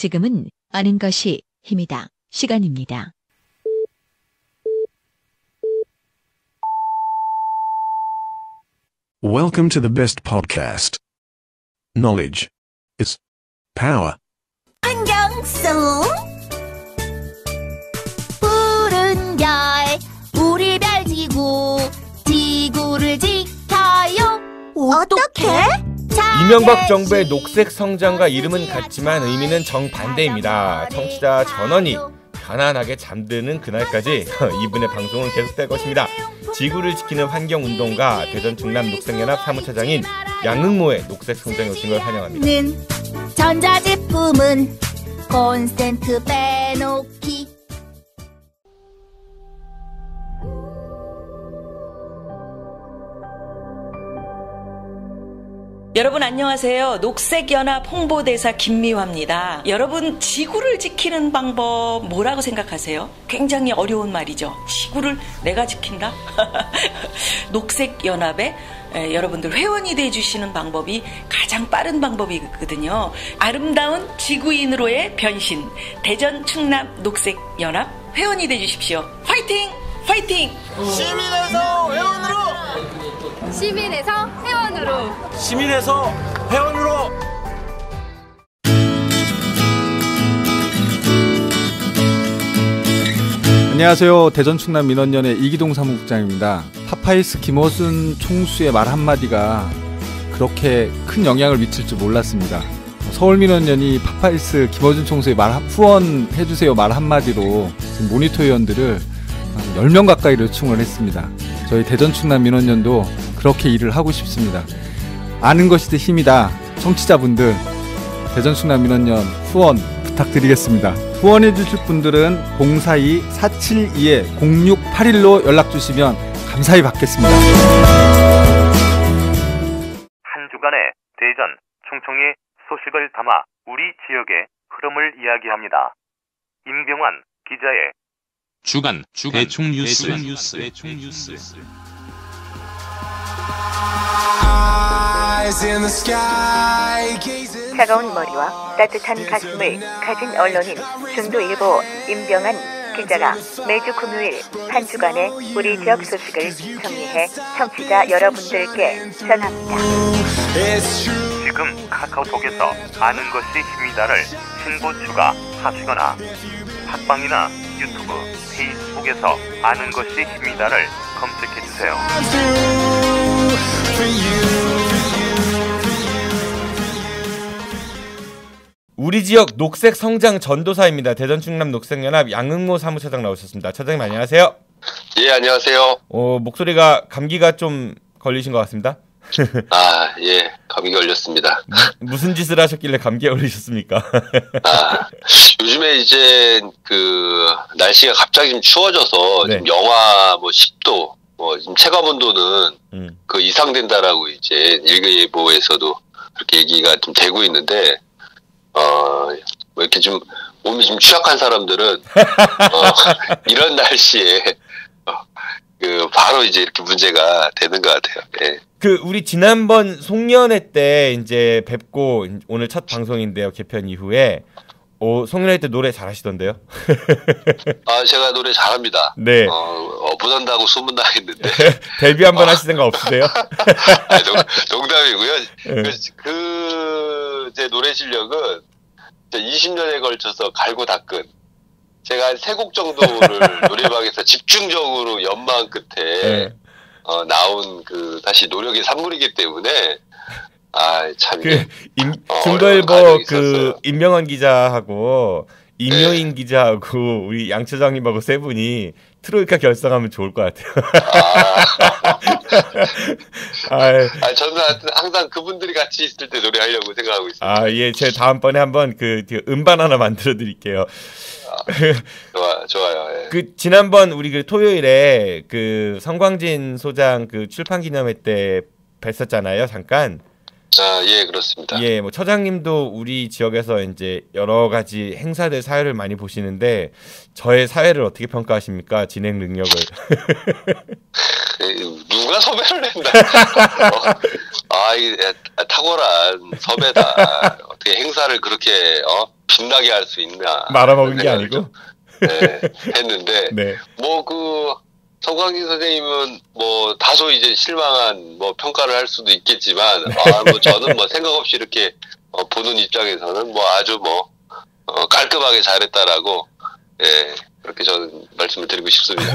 지금은 아는 것이 힘이다. 시간입니다. Welcome to the best podcast. Knowledge is power. 안경 속 푸른 별 우리 별 지구 지구를 지켜요 어떻게? 이명박 정부의 녹색 성장과 이름은 같지만 의미는 정반대입니다. 청취자 전원이 가난하게 잠드는 그날까지 이분의 방송은 계속될 것입니다. 지구를 지키는 환경운동가 대전 충남 녹색연합 사무처장인 양흥모의 녹색 성장에 오신 걸 환영합니다. 는 전자제품은 콘센트 빼놓기 여러분 안녕하세요. 녹색연합 홍보대사 김미화입니다. 여러분 지구를 지키는 방법 뭐라고 생각하세요? 굉장히 어려운 말이죠. 지구를 내가 지킨다? 녹색연합에 에, 여러분들 회원이 돼 주시는 방법이 가장 빠른 방법이거든요. 아름다운 지구인으로의 변신. 대전 충남 녹색연합 회원이 돼 주십시오. 화이팅! 화이팅! 시민에서 회원으로 시민에서 회원으로 시민에서 회원으로 안녕하세요. 대전 충남 민언련의 이기동 사무국장입니다. 파파이스 김어준 총수의 말 한마디가 그렇게 큰 영향을 미칠 줄 몰랐습니다. 서울 민언련이 파파이스 김어준 총수의 말 한- 후원해주세요 말 한마디로 지금 모니터 위원들을 한 10명 가까이를 요청을 했습니다. 저희 대전 충남 민원연도 그렇게 일을 하고 싶습니다. 아는 것이 더 힘이다. 청취자분들 대전 충남 민원연 후원 부탁드리겠습니다. 후원해 주실 분들은 042 472 0681로 연락 주시면 감사히 받겠습니다. 한 주간의 대전, 충청의 소식을 담아 우리 지역의 흐름을 이야기합니다. 임병환 기자의 주간 대충 뉴스 대충 뉴스 차가운 머리와 따뜻한 가슴을 가진 언론인 중도일보 임병환 기자가 매주 금요일 한 주간의 우리 지역 소식을 정리해 청취자 여러분들께 전합니다. 지금 카카오톡에서 아는 것이 힘이다를 신고 추가하시거나 팟빵이나 유튜브, 페이스북에서 아는 것이 힘이다를 검색해 주세요. 우리 지역 녹색 성장 전도사입니다. 대전 충남 녹색연합 양흥모 사무처장 나오셨습니다. 처장님 안녕하세요. 예, 안녕하세요. 어, 목소리가 감기가 좀 걸리신 것 같습니다. 아, 예, 감기 걸렸습니다. 무슨 짓을 하셨길래 감기에 걸리셨습니까? 아, 요즘에 이제 그 날씨가 갑자기 좀 추워져서 네. 지금 영하 뭐 10도, 뭐 지금 체감 온도는 음. 그 이상 된다라고 이제 일기예보에서도 그렇게 얘기가 좀 되고 있는데, 어, 뭐 이렇게 좀 몸이 좀 취약한 사람들은 어, 이런 날씨에 어, 그 바로 이제 이렇게 문제가 되는 것 같아요. 예. 그 우리 지난번 송년회 때 이제 뵙고 오늘 첫 방송인데요 개편 이후에 어, 송년회 때 노래 잘하시던데요? 아, 제가 노래 잘합니다. 네. 어, 어 못한다고 소문나 있는데. 데뷔 한번 하실 생각 없으세요? 아니, 농, 농담이고요. 네. 그, 그, 제 노래 실력은 20년에 걸쳐서 갈고 닦은 제가 한 세 곡 정도를 노래방에서 집중적으로 연마한 끝에 네. 어, 나온 그 다시 노력의 산물이기 때문에 아, 참. 그 임, 어, 중도일보 그 임명환 기자하고 임효인 네. 기자하고 우리 양 처장님하고 세 분이 트로이카 결성하면 좋을 것 같아요. 아, 아, 저는 항상 그분들이 같이 있을 때 노래하려고 생각하고 있습니다. 아, 예, 제가 다음번에 한번 그, 그 음반 하나 만들어 드릴게요. 좋아, 좋아요. 예. 그 지난번 우리 그 토요일에 그 성광진 소장 그 출판 기념회 때 뵀었잖아요. 잠깐. 아, 예, 그렇습니다. 예, 뭐 처장님도 우리 지역에서 이제 여러 가지 행사들 사회를 많이 보시는데 저의 사회를 어떻게 평가하십니까? 진행 능력을. 에이, 누가 섭외를 했나? 어, 아, 이 탁월한 섭외다. 어떻게 행사를 그렇게 어? 빛나게 할 수 있나 말아먹은 게 아니고. 좀, 네, 했는데 네. 뭐그 서광진 선생님은 뭐 다소 이제 실망한 뭐 평가를 할 수도 있겠지만 아 뭐 저는 뭐 생각 없이 이렇게 어, 보는 입장에서는 뭐 아주 뭐 어, 깔끔하게 잘했다라고 예 그렇게 저는 말씀을 드리고 싶습니다.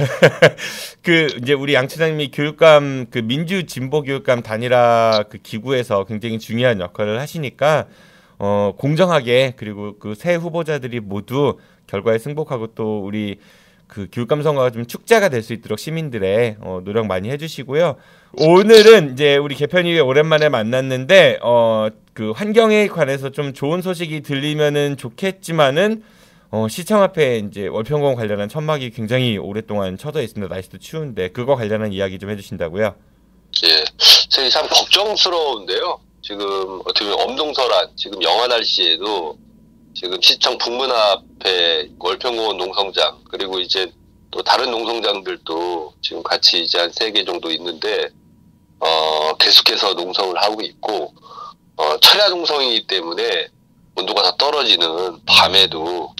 그 이제 우리 양 차장님이 교육감 그 민주 진보 교육감 단일화 그 기구에서 굉장히 중요한 역할을 하시니까 어 공정하게 그리고 그 새 후보자들이 모두 결과에 승복하고 또 우리 그 교육감 선거가 좀 축제가 될 수 있도록 시민들의 어, 노력 많이 해주시고요. 오늘은 이제 우리 개편이후에 오랜만에 만났는데 어 그 환경에 관해서 좀 좋은 소식이 들리면은 좋겠지만은 어, 시청 앞에 이제 월평공 관련한 천막이 굉장히 오랫동안 쳐져 있습니다. 날씨도 추운데 그거 관련한 이야기 좀 해주신다고요? 예, 저희 참 걱정스러운데요. 지금 어떻게 보면 엄동설한 지금 영하 날씨에도 지금 시청 북문 앞에 월평공원 농성장 그리고 이제 또 다른 농성장들도 지금 같이 이제 한 세 개 정도 있는데 어 계속해서 농성을 하고 있고 어 철야 농성이기 때문에 온도가 다 떨어지는 밤에도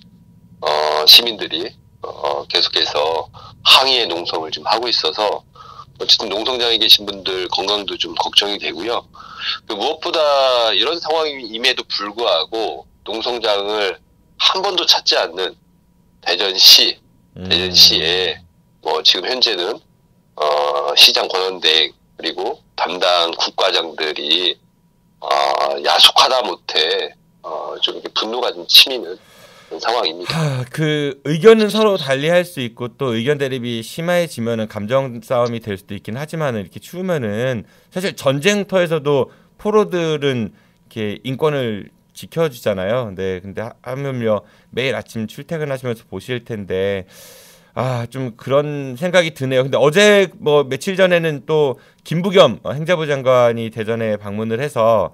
어 시민들이 어 계속해서 항의의 농성을 좀 하고 있어서 어쨌든 농성장에 계신 분들 건강도 좀 걱정이 되고요. 그 무엇보다 이런 상황임에도 불구하고 농성장을 한 번도 찾지 않는 대전시, 대전시에 뭐 지금 현재는 어 시장 권한대행 그리고 담당 국과장들이 어 야속하다 못해 어 좀 이렇게 분노가 좀 치미는 상황입니다. 하, 그 의견은 서로 달리할 수 있고 또 의견 대립이 심해지면은 감정 싸움이 될 수도 있긴 하지만은 이렇게 추우면은 사실 전쟁터에서도 포로들은 이렇게 인권을 지켜주잖아요. 네, 근데 하- 하물며 매일 아침 출퇴근하시면서 보실 텐데 아 좀 그런 생각이 드네요. 근데 어제 뭐 며칠 전에는 또 김부겸 어, 행자부 장관이 대전에 방문을 해서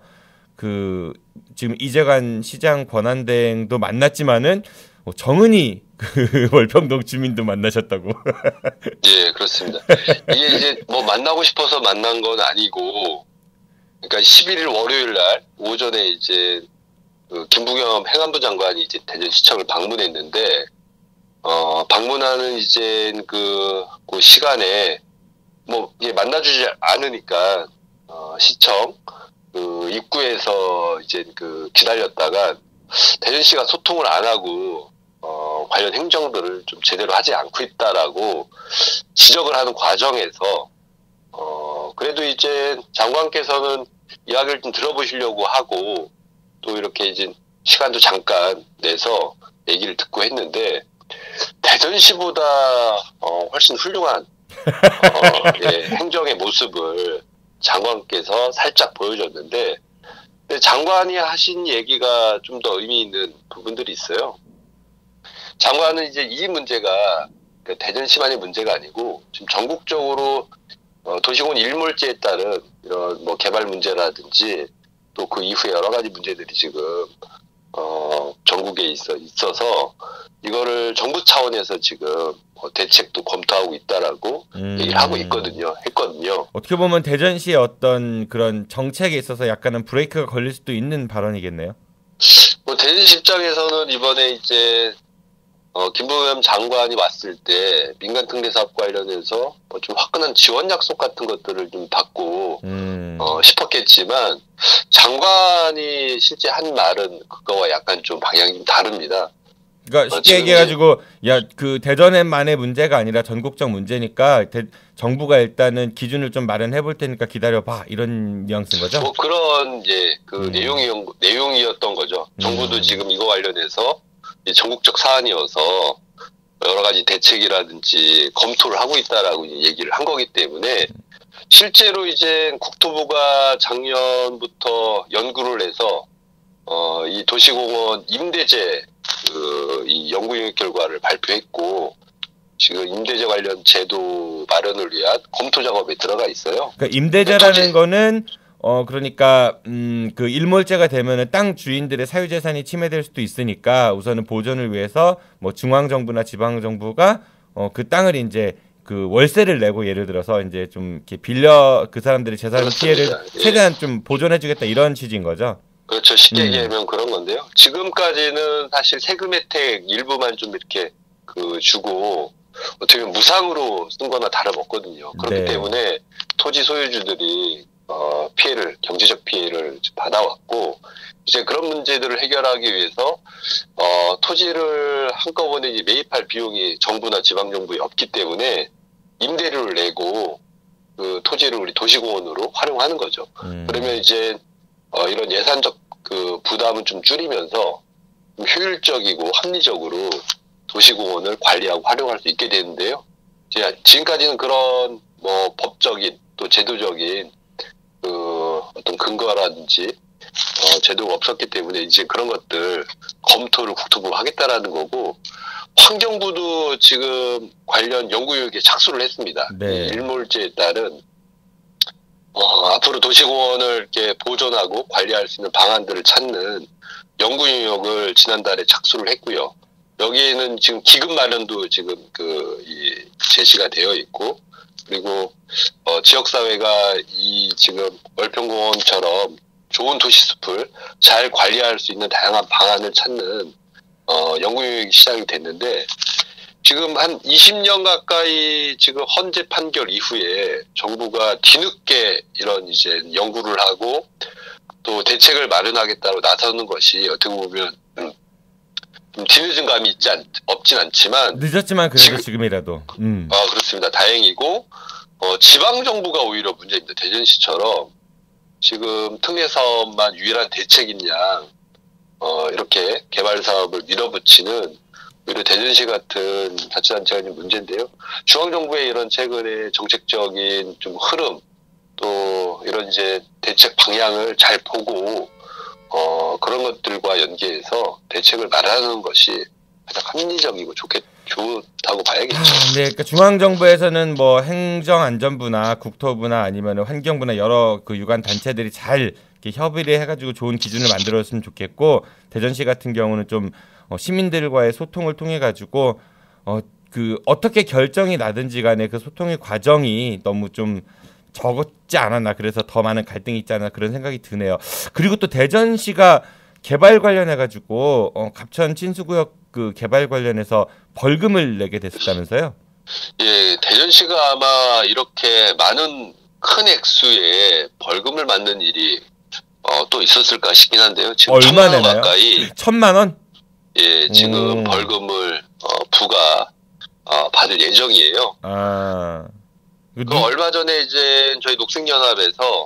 그 지금 이재관 시장 권한대행도 만났지만은 어, 정은희 그 월평동 주민도 만나셨다고. 예, 그렇습니다. 이게 이제 뭐 만나고 싶어서 만난 건 아니고, 그러니까 11일 월요일 날 오전에 이제 그 김부겸 행안부 장관이 이제 대전시청을 방문했는데, 어, 방문하는 이제 그, 그 시간에 뭐 이게 만나주지 않으니까 어, 시청 그 입구에서 이제 그 기다렸다가 대전시가 소통을 안 하고 어, 관련 행정들을 좀 제대로 하지 않고 있다라고 지적을 하는 과정에서 어, 그래도 이제 장관께서는 이야기를 좀 들어보시려고 하고 또 이렇게 이제 시간도 잠깐 내서 얘기를 듣고 했는데 대전시보다 어, 훨씬 훌륭한 어, 예, 행정의 모습을 장관께서 살짝 보여줬는데 장관이 하신 얘기가 좀 더 의미 있는 부분들이 있어요. 장관은 이제 이 문제가 그 대전시만의 문제가 아니고 지금 전국적으로 어, 도시공원 일몰제에 따른 이런 뭐 개발 문제라든지 또 그 이후에 여러 가지 문제들이 지금 어, 전국에 있어 있어서 이거를 정부 차원에서 지금 어, 대책도 검토하고 있다라고 음. 얘기를 하고 있거든요. 했거든요. 어떻게 보면 대전시의 어떤 그런 정책에 있어서 약간은 브레이크가 걸릴 수도 있는 발언이겠네요. 뭐 대전시 입장에서는 이번에 이제 어, 김부겸 장관이 왔을 때 민간 특례 사업 관련해서 뭐 좀 화끈한 지원 약속 같은 것들을 좀 받고 음. 어, 싶었겠지만 장관이 실제 한 말은 그거와 약간 좀 방향이 좀 다릅니다. 그러니까 어, 쉽게 지금 얘기해가지고 야 그 대전에만의 문제가 아니라 전국적 문제니까 대- 정부가 일단은 기준을 좀 마련해 볼 테니까 기다려봐 이런 뉘앙스인 거죠. 뭐 그런 예, 그 음. 내용이 내용이었던 거죠. 정부도 지금 이거 관련해서 이제 전국적 사안이어서 여러 가지 대책이라든지 검토를 하고 있다라고 얘기를 한 거기 때문에 실제로 이제 국토부가 작년부터 연구를 해서 어, 이 도시공원 임대제 그, 이 연구 용역 결과를 발표했고 지금 임대제 관련 제도 마련을 위한 검토 작업에 들어가 있어요. 그러니까 임대제라는 거는 어 그러니까 음 그 일몰제가 되면은 땅 주인들의 사유 재산이 침해될 수도 있으니까 우선은 보존을 위해서 뭐 중앙 정부나 지방 정부가 어 그 땅을 이제 그 월세를 내고 예를 들어서 이제 좀 이렇게 빌려 그 사람들의 재산. 피해를 예. 최대한 좀 보존해 주겠다 이런 취지인 거죠. 그렇죠. 쉽게 음. 얘기하면 그런 건데요. 지금까지는 사실 세금 혜택 일부만 좀 이렇게 그 주고 어떻게 보면 무상으로 쓴 거나 다름없거든요. 그렇기 네. 때문에 토지 소유주들이 어, 피해를 경제적 피해를 받아왔고 이제 그런 문제들을 해결하기 위해서 어, 토지를 한꺼번에 매입할 비용이 정부나 지방 정부에 없기 때문에 임대료를 내고 그 토지를 우리 도시공원으로 활용하는 거죠. 음. 그러면 이제 어, 이런 예산적 그 부담은 좀 줄이면서 좀 효율적이고 합리적으로 도시공원을 관리하고 활용할 수 있게 되는데요. 이제 지금까지는 그런 뭐 법적인 또 제도적인 그 어떤 근거라든지 어, 제도가 없었기 때문에 이제 그런 것들 검토를 국토부가 하겠다라는 거고 환경부도 지금 관련 연구요역에 착수를 했습니다. 네. 이 일몰제에 따른 어, 앞으로 도시공원을 이렇게 보존하고 관리할 수 있는 방안들을 찾는 연구용역을 지난달에 착수를 했고요. 여기에는 지금 기금 마련도 지금 그, 이, 제시가 되어 있고, 그리고, 어, 지역사회가 이 지금 월평공원처럼 좋은 도시숲을 잘 관리할 수 있는 다양한 방안을 찾는, 어, 연구용역이 시작이 됐는데, 지금 한 20년 가까이 지금 헌재 판결 이후에 정부가 뒤늦게 이런 이제 연구를 하고 또 대책을 마련하겠다고 나서는 것이 어떻게 보면 음, 좀 뒤늦은 감이 있지 않, 없진 않지만 늦었지만 그래도 지금이라도. 음. 아 그렇습니다. 다행이고 어, 지방 정부가 오히려 문제입니다. 대전시처럼 지금 특례 사업만 유일한 대책인 양 어, 이렇게 개발 사업을 밀어붙이는 오히려 대전시 같은 자치단체가 좀 문제인데요. 중앙 정부의 이런 최근의 정책적인 좀 흐름 또 이런 이제 대책 방향을 잘 보고 어, 그런 것들과 연계해서 대책을 마련하는 것이 가장 합리적이고 좋겠 좋다고 봐야겠죠. 네, 그러니까 중앙 정부에서는 뭐 행정안전부나 국토부나 아니면 환경부나 여러 그 유관 단체들이 잘 협의를 해가지고 좋은 기준을 만들었으면 좋겠고 대전시 같은 경우는 좀 어, 시민들과의 소통을 통해 가지고 어 그 어떻게 결정이 나든지 간에 그 소통의 과정이 너무 좀 적었지 않았나 그래서 더 많은 갈등이 있지 않았나 그런 생각이 드네요. 그리고 또 대전시가 개발 관련해 가지고 어, 갑천 친수구역 그 개발 관련해서 벌금을 내게 됐었다면서요? 예, 대전시가 아마 이렇게 많은 큰 액수의 벌금을 맞는 일이 어, 또 있었을까 싶긴 한데요. 지금 얼마 천만 원? 가까이 천만 원? 예, 지금 음. 벌금을 어, 부가 어, 받을 예정이에요. 아. 그그 얼마 전에 이제 저희 녹색연합에서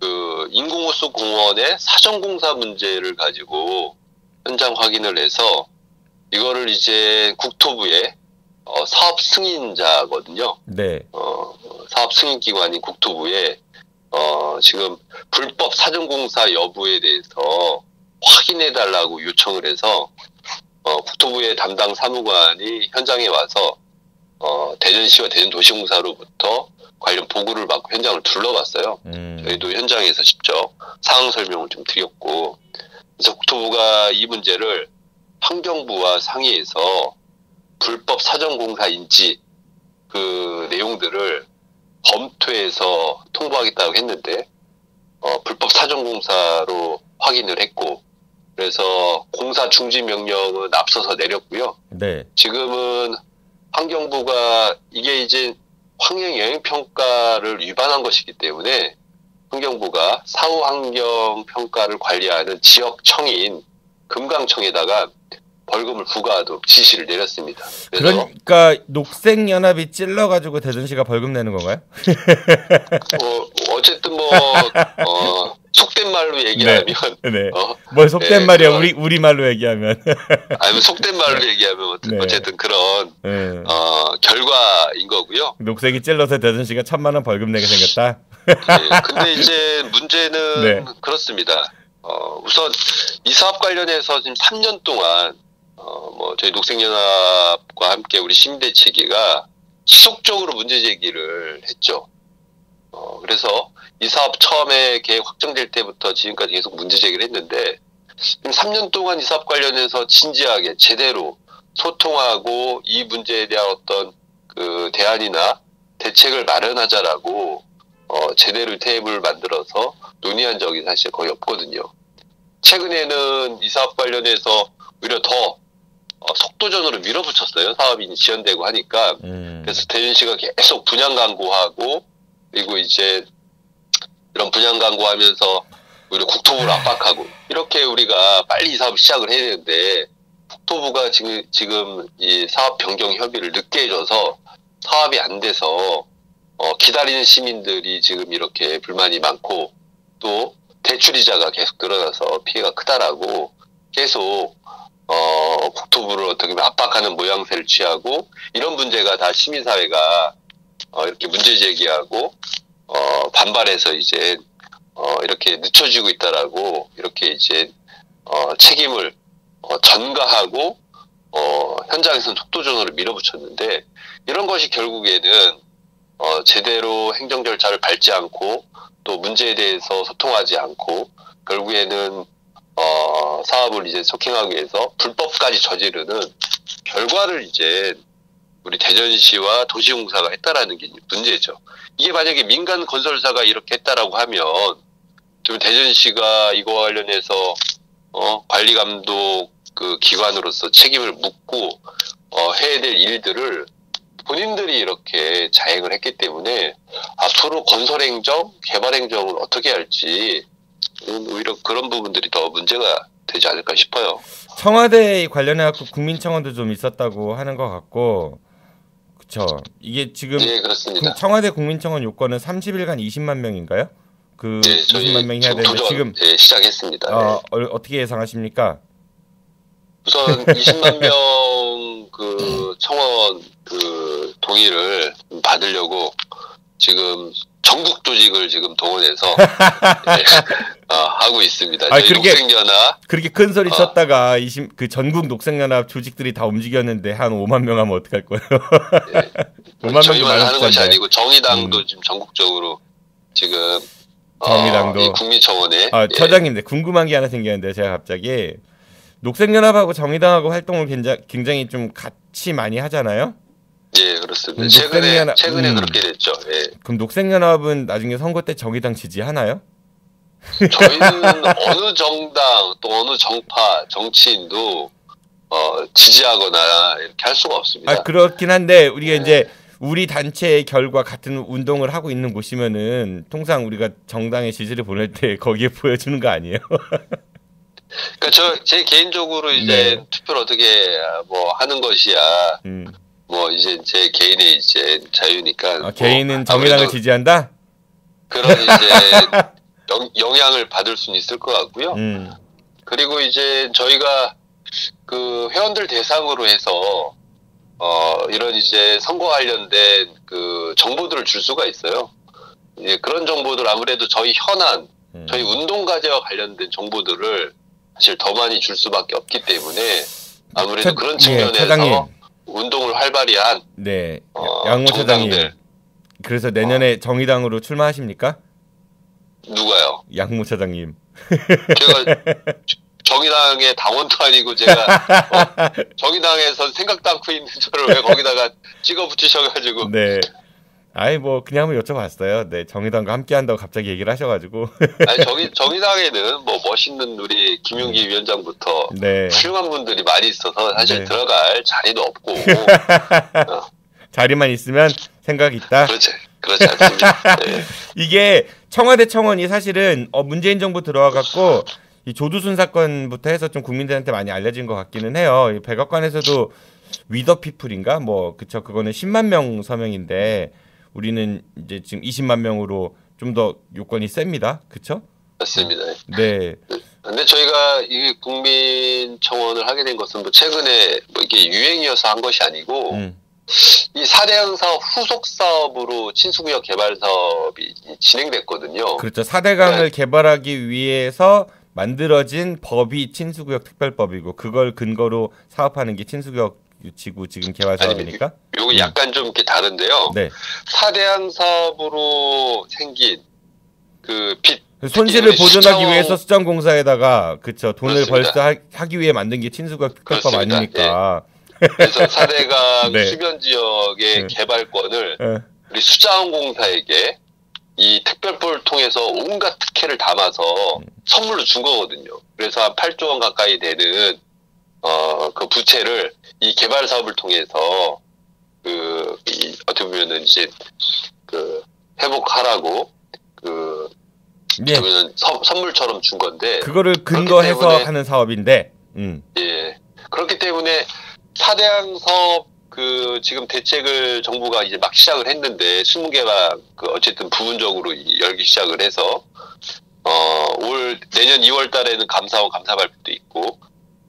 그 인공호수 공원의 사전공사 문제를 가지고 현장 확인을 해서 이거를 이제 국토부에 어, 사업 승인자거든요. 네. 어, 사업 승인 기관인 국토부에 어, 지금 불법 사전공사 여부에 대해서 확인해 달라고 요청을 해서 어, 국토부의 담당 사무관이 현장에 와서 어, 대전시와 대전도시공사로부터 관련 보고를 받고 현장을 둘러봤어요. 음. 저희도 현장에서 직접 상황 설명을 좀 드렸고 그래서 국토부가 이 문제를 환경부와 상의해서 불법 사전공사 인지 그 내용들을 검토해서 통보하겠다고 했는데 어, 불법 사전공사로 확인을 했고 그래서 공사 중지 명령은 앞서서 내렸고요. 네. 지금은 환경부가 이게 이제 환경 영향 평가를 위반한 것이기 때문에 환경부가 사후 환경 평가를 관리하는 지역청인 금강청에다가 벌금을 부과하도록 지시를 내렸습니다. 그러니까 녹색 연합이 찔러 가지고 대전시가 벌금 내는 건가요? 뭐 어쨌든 뭐 어, 속된 말로 얘기하면 네. 어, 뭘 속된 네, 말이야? 그런- 우리 우리 말로 얘기하면. 아니면 속된 말로 얘기하면 어쨌- 네. 어쨌든 그런 네. 어, 결과인 거고요. 녹색이 찔러서 대전시가 천만 원 벌금 내게 생겼다. 예, 근데 이제 문제는 네. 그렇습니다. 어, 우선 이 사업 관련해서 지금 3년 동안 어, 뭐 저희 녹색연합과 함께 우리 시민대책위가 지속적으로 문제 제기를 했죠. 어, 그래서 이 사업 처음에 계획 확정될 때부터 지금까지 계속 문제 제기를 했는데 지금 3년 동안 이 사업 관련해서 진지하게 제대로 소통하고 이 문제에 대한 어떤 그 대안이나 대책을 마련하자라고 어, 제대로 테이블을 만들어서 논의한 적이 사실 거의 없거든요. 최근에는 이 사업 관련해서 오히려 더 어, 속도전으로 밀어붙였어요. 사업이 지연되고 하니까. 음. 그래서 대전시가 계속 분양 광고하고 그리고 이제 이런 분양 광고하면서 오히려 국토부를 압박하고 이렇게 우리가 빨리 이 사업을 시작을 해야 되는데 국토부가 지금 지금 이 사업 변경 협의를 늦게 해줘서 사업이 안 돼서 어, 기다리는 시민들이 지금 이렇게 불만이 많고 또 대출이자가 계속 늘어나서 피해가 크다라고 계속 어, 국토부를 어떻게 보면 압박하는 모양새를 취하고 이런 문제가 다 시민사회가 어, 이렇게 문제 제기하고 어, 반발해서 이제 어, 이렇게 늦춰지고 있다라고 이렇게 이제 어, 책임을 어, 전가하고 어, 현장에서는 속도전으로 밀어붙였는데 이런 것이 결국에는 어, 제대로 행정 절차를 밟지 않고 또 문제에 대해서 소통하지 않고 결국에는 어, 사업을 이제 소킹하기 위해서 불법까지 저지르는 결과를 이제 우리 대전시와 도시공사가 했다라는 게 문제죠. 이게 만약에 민간 건설사가 이렇게 했다라고 하면 좀 대전시가 이거 관련해서 어, 관리 감독 그 기관으로서 책임을 묻고 어, 해야 될 일들을 본인들이 이렇게 자행을 했기 때문에 앞으로 건설행정, 개발행정을 어떻게 할지 음, 오히려 그런 부분들이 더 문제가 되지 않을까 싶어요. 청와대 관련해 갖고 국민청원도 좀 있었다고 하는 것 같고 그쵸 이게 지금 예, 그렇습니다. 그 청와대 국민청원 요건은 30일간 20만 명인가요? 그 네, 저희 20만 명이 해야 되는데 지금 예, 시작했습니다. 어, 어, 어떻게 예상하십니까? 우선 20만 명 그 청원 그 동의를 받으려고 지금 전국 조직을 지금 동원해서 예, 어, 하고 있습니다. 아, 저희 그렇게- 녹색연합 그렇게 큰 어. 소리 쳤다가 20, 그 전국 녹색연합 조직들이 다 움직였는데 한 5만 명 하면 어떡할 거예요? 5만 명도 저희만 많은 하는 것이. 아니고 정의당도 지금 전국적으로 지금 어, 정의당도. 이 국민청원에 아, 예, 처장님, 네, 궁금한 게 하나 생겼는데 제가 갑자기 녹색연합하고 정의당하고 활동을 굉장히, 굉장히 좀 같이 많이 하잖아요. 예 그렇습니다. 음, 최근에 녹색연합- 최근에 음. 그렇게 됐죠. 예. 그럼 녹색연합은 나중에 선거 때 정의당 지지하나요? 저희는 어느 정당 또 어느 정파 정치인도 어, 지지하거나 이렇게 할 수가 없습니다. 아 그렇긴 한데 우리가 이제 우리 단체의 결과 같은 운동을 하고 있는 곳이면은 통상 우리가 정당의 지지를 보낼 때 거기에 보여주는 거 아니에요? 그러니까 저 제 개인적으로 이제 네. 투표를 어떻게 아, 뭐 하는 것이야. 음. 뭐 이제 제 개인의 이제 자유니까. 아, 뭐 개인은 정의당을 아무래도 지지한다? 그런 이제 영, 영향을 받을 수는 있을 것 같고요. 음. 그리고 이제 저희가 그 회원들 대상으로 해서 어 이런 이제 선거 관련된 그 정보들을 줄 수가 있어요. 이제 그런 정보들 아무래도 저희 현안, 음. 저희 운동 과제와 관련된 정보들을 사실 더 많이 줄 수밖에 없기 때문에 아무래도 차- 그런 예, 측면에서 차장님. 운동을 활발히 한 네. 어, 양호 차장님. 그래서 내년에 정의당으로 출마하십니까? 누가요? 양모 차장님. 제가 정의당의 당원도 아니고 제가 어, 정의당에서 생각도 않고 있는 저를 왜 거기다가 찍어 붙이셔가지고 네. 아이 뭐 그냥 한번 여쭤봤어요. 네, 정의당과 함께 한다고 갑자기 얘기를 하셔가지고. 아니 정의 정의당에는 뭐 멋있는 우리 김용기 위원장부터 네. 훌륭한 분들이 많이 있어서 사실 네. 들어갈 자리도 없고 자리만 있으면 생각 있다. 그렇지 그렇지 않습니다. 네. 이게 청와대 청원이 사실은 어, 문재인 정부 들어와 갖고 이 조두순 사건부터 해서 좀 국민들한테 많이 알려진 것 같기는 해요. 이 백악관에서도 위더 피플인가 뭐 그쵸 그거는 10만 명 서명인데 우리는 이제 지금 20만 명으로 좀 더 요건이 셉니다. 그쵸? 맞습니다. 네. 근데 저희가 이 국민 청원을 하게 된 것은 뭐 최근에 뭐 이게 유행이어서 한 것이 아니고 음. 이 사대강 사업 후속 사업으로 친수구역 개발 사업이 진행됐거든요. 그렇죠. 4대강을 개발하기 위해서 만들어진 법이 친수구역 특별법이고 그걸 근거로 사업하는 게 친수구역 지구 지금 개발 사업이니까. 요거 약간 좀 이렇게 다른데요. 네. 사대강 사업으로 생긴 그빚 손실을 특히 보존하기 수자원- 위해서 수자원공사에다가 그쵸 돈을 그렇습니다. 벌써 하, 하기 위해 만든 게 특별법 그렇습니다. 아닙니까? 그래서 사대강 네. 수변 지역의 네. 개발권을 예. 우리 수자원공사에게 이 특별법을 통해서 온갖 특혜를 담아서 선물로 준 거거든요. 그래서 한 8조 원 가까이 되는 어, 그 부채를 이 개발 사업을 통해서 그, 이, 어떻게 보면은 이제 그 회복하라고 그 예. 선- 선물처럼 준 건데 그거를 근거해서 때문에- 하는 사업인데, 음. 예. 그렇기 때문에 사대양 사업 그 지금 대책을 정부가 이제 막 시작을 했는데 20개가 그 어쨌든 부분적으로 이- 열기 시작을 해서 어 올 내년 2월 달에는 감사원 감사 발표도 있고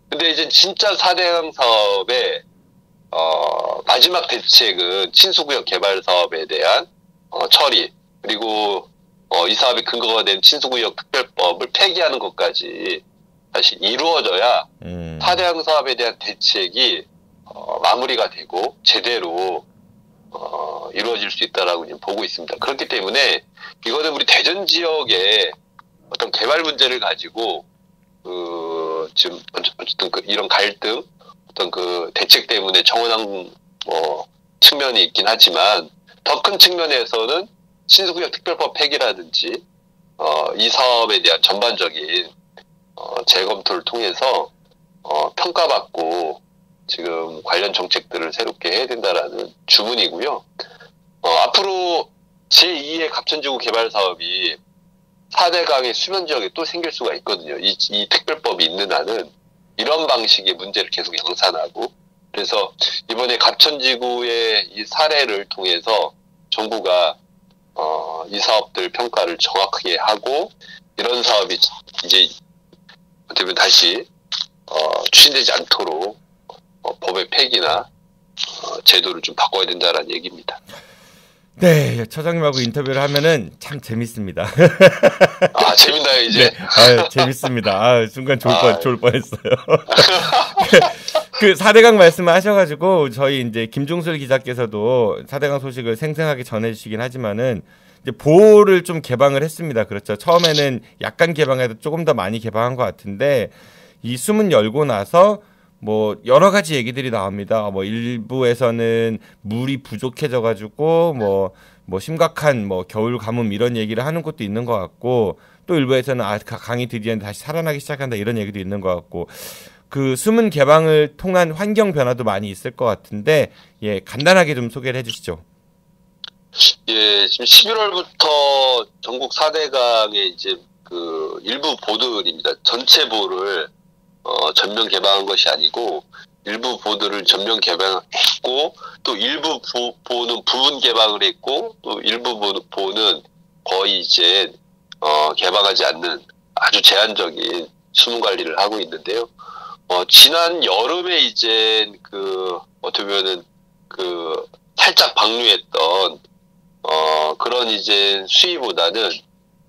근데 이제 진짜 사대양 사업의 어 마지막 대책은 친수구역 개발 사업에 대한 어 처리 그리고 어 이 사업의 근거가 된 친수구역 특별법을 폐기하는 것까지 사실 이루어져야 음. 사대양 사업에 대한 대책이 어, 마무리가 되고 제대로 어, 이루어질 수 있다라고 지금 보고 있습니다. 그렇기 때문에 이거는 우리 대전 지역의 어떤 개발 문제를 가지고 그 지금 어쨌든 그 이런 갈등 어떤 그 대책 때문에 정원한 뭐 측면이 있긴 하지만 더 큰 측면에서는 신수구역 특별법 폐기라든지 어, 이 사업에 대한 전반적인 어, 재검토를 통해서 어, 평가받고 지금 관련 정책들을 새롭게 해야 된다라는 주문이고요. 어, 앞으로 제2의 갑천지구 개발 사업이 4대강의 수면 지역에 또 생길 수가 있거든요. 이, 이 특별법이 있는 한은 이런 방식의 문제를 계속 양산하고 그래서 이번에 갑천지구의 이 사례를 통해서 정부가 어, 이 사업들 평가를 정확하게 하고 이런 사업이 이제 어떻게 보면 다시 어, 추진되지 않도록 어, 법의 폐기나 어, 제도를 좀 바꿔야 된다라는 얘기입니다. 네, 처장님하고 인터뷰를 하면은 참 재밌습니다. 아 재밌나요 이제? 네, 아, 재밌습니다. 아, 순간 좋을 뻔, 아. 좋을 뻔했어요. 그 4대강 말씀을 하셔가지고 저희 이제 김종술 기자께서도 4대강 소식을 생생하게 전해주시긴 하지만은 이제 보호를 좀 개방을 했습니다. 그렇죠. 처음에는 약간 개방해도 조금 더 많이 개방한 것 같은데 이 수문 열고 나서 뭐 여러 가지 얘기들이 나옵니다. 뭐 일부에서는 물이 부족해져 가지고 뭐뭐 심각한 뭐 겨울 가뭄 이런 얘기를 하는 곳도 있는 것 같고 또 일부에서는 아 가- 강이 드디어 다시 살아나기 시작한다 이런 얘기도 있는 것 같고 그 수문 개방을 통한 환경 변화도 많이 있을 것 같은데 예 간단하게 좀 소개를 해주시죠. 예, 지금 11월부터 전국 4대강의 이제 그 일부 보들입니다. 전체 보를 어, 전면 개방한 것이 아니고 일부 보들을 전면 개방했고 또 일부 보, 보는 부분 개방을 했고 또 일부 보, 보는 거의 이제 어, 개방하지 않는 아주 제한적인 수문 관리를 하고 있는데요. 어, 지난 여름에 이제 그 어떻게 보면은 그 살짝 방류했던 어, 그런 이제 수위보다는,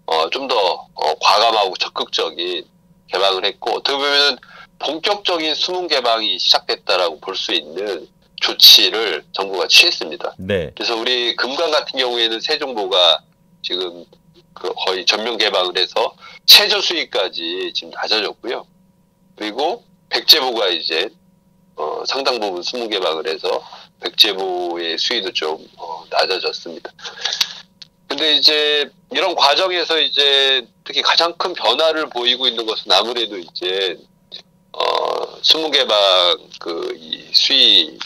어, 좀 더, 어, 과감하고 적극적인 개방을 했고, 어떻게 보면은 본격적인 수문 개방이 시작됐다라고 볼 수 있는 조치를 정부가 취했습니다. 네. 그래서 우리 금강 같은 경우에는 세종보가 지금 그 거의 전면 개방을 해서 최저 수위까지 지금 낮아졌고요. 그리고 백제보가 이제 어, 상당 부분 수문 개방을 해서 백제보의 수위도 좀 어, 낮아졌습니다. 근데 이제 이런 과정에서 이제 특히 가장 큰 변화를 보이고 있는 것은 아무래도 이제 어, 수문 개방 그이 수위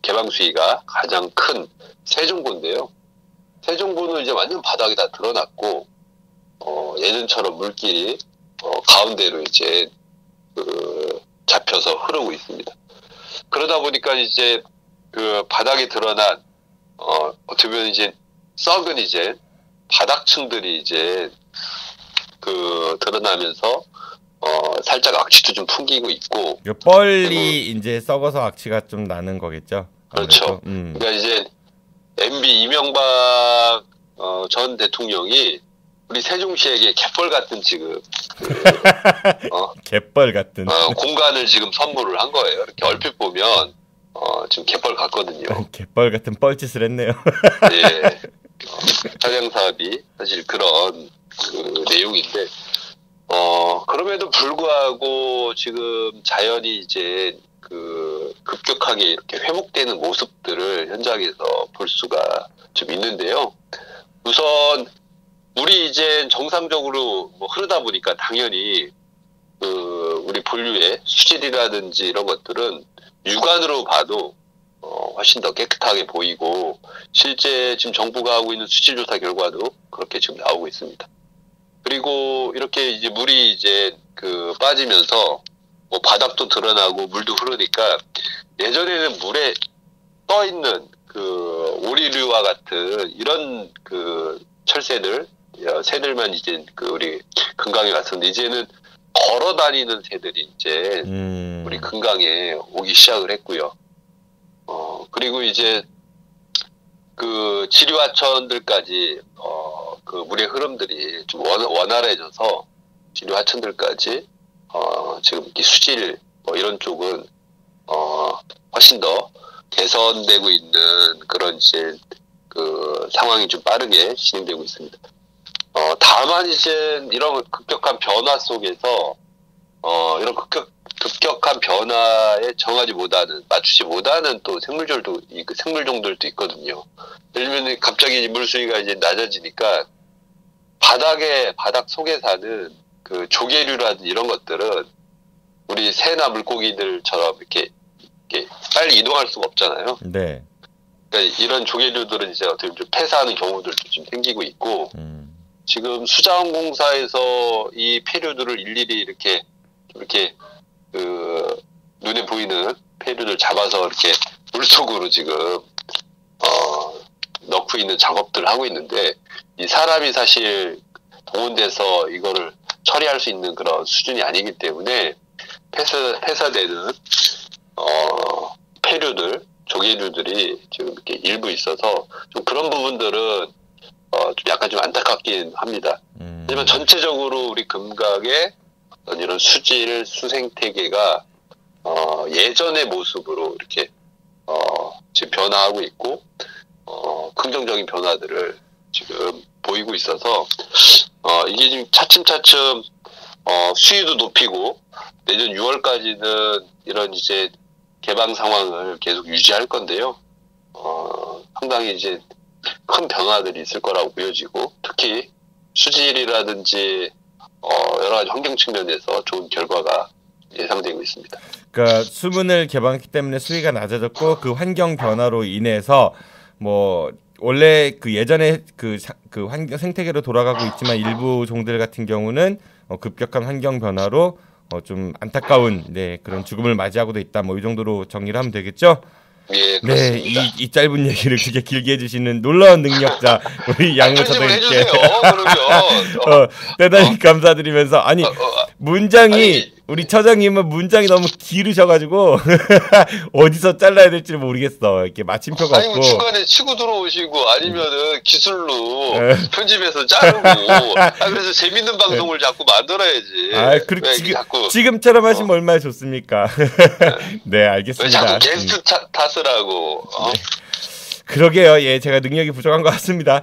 개방 수위가 가장 큰 세종보인데요. 세종보는 이제 완전 바닥이 다 드러났고 어, 예전처럼 물길이 어, 가운데로 이제 그 잡혀서 흐르고 있습니다. 그러다 보니까 이제 그 바닥에 드러난 어 어떻게 보면 이제 썩은 이제 바닥층들이 이제 그 드러나면서 어 살짝 악취도 좀 풍기고 있고 요 뻘이 이제 썩어서 악취가 좀 나는 거겠죠. 그렇죠. 음. 그러니까 이제 MB 이명박 어, 전 대통령이 우리 세종시에게 개뻘 같은 지금 어, 갯벌 같은. 어, 공간을 지금 선물을 한 거예요. 이렇게 얼핏 보면 어, 지금 개뻘 같거든요. 갯벌 같은 뻘짓을 했네요. 예. 어, 차량 사업이 사실 그런 그 내용인데 어 그럼에도 불구하고 지금 자연이 이제 그 급격하게 이렇게 회복되는 모습들을 현장에서 볼 수가 좀 있는데요. 우선 물이 이제 정상적으로 뭐 흐르다 보니까 당연히 그 우리 본류의 수질이라든지 이런 것들은 육안으로 봐도 어, 훨씬 더 깨끗하게 보이고 실제 지금 정부가 하고 있는 수질 조사 결과도 그렇게 지금 나오고 있습니다. 그리고 이렇게 이제 물이 이제 그 빠지면서 뭐 바닥도 드러나고 물도 흐르니까 예전에는 물에 떠 있는 그 오리류와 같은 이런 그 철새들 어, 새들만 이제 그 우리 금강에 갔었는데 이제는 걸어 다니는 새들이 이제 음. 우리 금강에 오기 시작을 했고요. 어 그리고 이제 그 지류하천들까지 어 그 물의 흐름들이 좀 원, 원활해져서 지류하천들까지 어 지금 이 수질 뭐 이런 쪽은 어 훨씬 더 개선되고 있는 그런 이제 그 상황이 좀 빠르게 진행되고 있습니다. 어 다만 이제 이런 급격한 변화 속에서 어 이런 급격 급격한 변화에 정하지 못하는 맞추지 못하는 또 생물들도 이- 그 생물종들도 있거든요. 예를 들면 갑자기 물 수위가 이제 낮아지니까 바닥에 바닥 속에 사는 그 조개류라든 이런 것들은 우리 새나 물고기들처럼 이렇게, 이렇게 빨리 이동할 수가 없잖아요. 네. 그러니까 이런 조개류들은 이제 어떻게 보면 좀 폐사하는 경우들도 좀 생기고 있고 음. 지금 수자원공사에서 이 폐류들을 일일이 이렇게 이렇게 그 눈에 보이는 폐류를 잡아서 이렇게 물 속으로 지금 어 넣고 있는 작업들을 하고 있는데 이 사람이 사실 동원돼서 이거를 처리할 수 있는 그런 수준이 아니기 때문에 폐사 폐사되는 어 폐류들 조개류들이 지금 이렇게 일부 있어서 좀 그런 부분들은 어, 좀 약간 좀 안타깝긴 합니다. 음. 하지만 전체적으로 우리 금각의 어떤 이런 수질 수생태계가 어, 예전의 모습으로 이렇게 어, 지금 변화하고 있고 어, 긍정적인 변화들을 지금 보이고 있어서 어, 이게 지금 차츰차츰 어, 수위도 높이고 내년 6월까지는 이런 이제 개방 상황을 계속 유지할 건데요. 어, 상당히 이제 큰 변화들이 있을 거라고 보여지고 특히 수질이라든지 어, 여러 가지 환경 측면에서 좋은 결과가 예상되고 있습니다. 그러니까 수문을 개방했기 때문에 수위가 낮아졌고 그 환경 변화로 인해서 뭐 원래 그 예전에 그, 사- 그 환경 생태계로 돌아가고 있지만 일부 종들 같은 경우는 어, 급격한 환경 변화로 어, 좀 안타까운 네 그런 죽음을 맞이하고도 있다 뭐 이 정도로 정리를 하면 되겠죠. 예, 네. 이, 이 짧은 얘기를 그렇게 길게 해주시는 놀라운 능력자 우리 편집을 선생님께. 그러면 어, 대단히 감사드리면서 아니 문장이 우리 처장님은 문장이 너무 길으셔가지고 어디서 잘라야 될지 모르겠어 이렇게 마침표가 아니 없고 뭐 중간에 치고 들어오시고 아니면은 기술로 네. 편집해서 자르고 아 그래서 재밌는 방송을 자꾸 만들어야지. 아, 왜 지금 자꾸 지금처럼 하시면 얼마나 좋습니다. 네, 왜 알겠습니다. 자꾸 음. 게스트 타- 탓을 하고 어? 그러게요. 예, 제가 능력이 부족한 것 같습니다.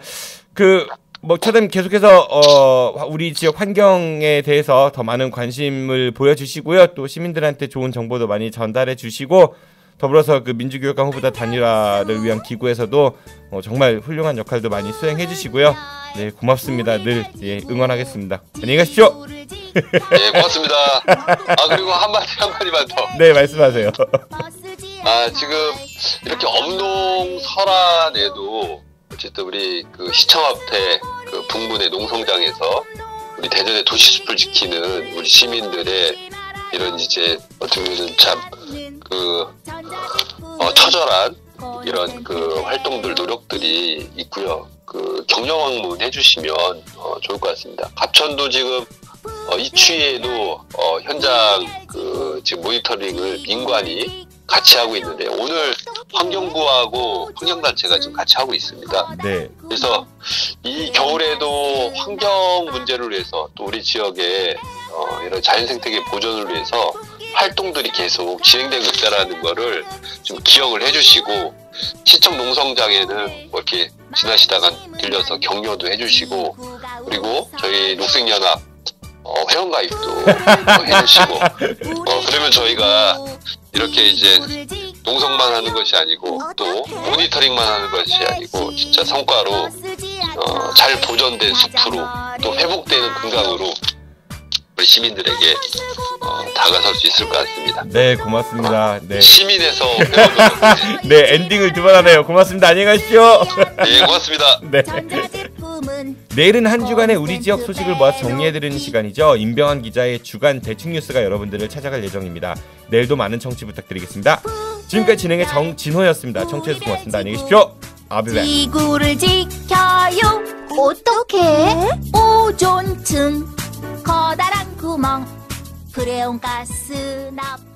그, 뭐, 차장님 계속해서, 어, 우리 지역 환경에 대해서 더 많은 관심을 보여주시고요. 또 시민들한테 좋은 정보도 많이 전달해 주시고, 더불어서 그 민주교육감 후보자 단일화를 위한 기구에서도 어, 정말 훌륭한 역할도 많이 수행해 주시고요. 네, 고맙습니다. 늘, 예, 응원하겠습니다. 안녕히 가십시오. 예 고맙습니다. 아 그리고 한마디 한마디만 더. 네, 말씀하세요. 아 지금 이렇게 엄동 설안에도 어쨌든 우리 그 시청 앞에 그 북문의 농성장에서 우리 대전의 도시숲을 지키는 우리 시민들의 이런 이제 어떻게 보면 참그 어, 처절한 이런 그 활동들 노력들이 있고요. 그 격려 방문 해주시면 어, 좋을 것 같습니다. 갑천도 지금 어, 이 추위에도 어, 현장 그 지금 모니터링을 민관이 같이 하고 있는데 오늘 환경부하고 환경단체가 지금 같이 하고 있습니다. 네. 그래서 이 겨울에도 환경 문제를 위해서 또 우리 지역의 어, 이런 자연생태계 보존을 위해서 활동들이 계속 진행되고 있다라는 거를 좀 기억을 해주시고 시청 농성장에는 뭐 이렇게 지나시다가 들려서 격려도 해주시고 그리고 저희 녹색연합 어, 회원가입도 어, 해주시고 어, 그러면 저희가 이렇게 이제 농성만 하는 것이 아니고 또 모니터링만 하는 것이 아니고 진짜 성과로 어, 잘 보존된 숲으로 또 회복되는 건강으로 우리 시민들에게 어, 다가설 수 있을 것 같습니다. 네, 고맙습니다. 네. 시민에서 네, 엔딩을 두 번 하네요. 고맙습니다. 안녕히 가십시오. 네, 고맙습니다. 네. 내일은 한 주간의 우리 지역 소식을 모아서 정리해드리는 시간이죠. 임병환 기자의 주간 대충 뉴스가 여러분들을 찾아갈 예정입니다. 내일도 많은 청취 부탁드리겠습니다. 지금까지 진행의 정진호였습니다. 청취해주셔서 고맙습니다. 안녕히 계십시오. 아비백. 지구를 지켜요 어떻게? 오존층 커다란 구멍 프레온 가스 납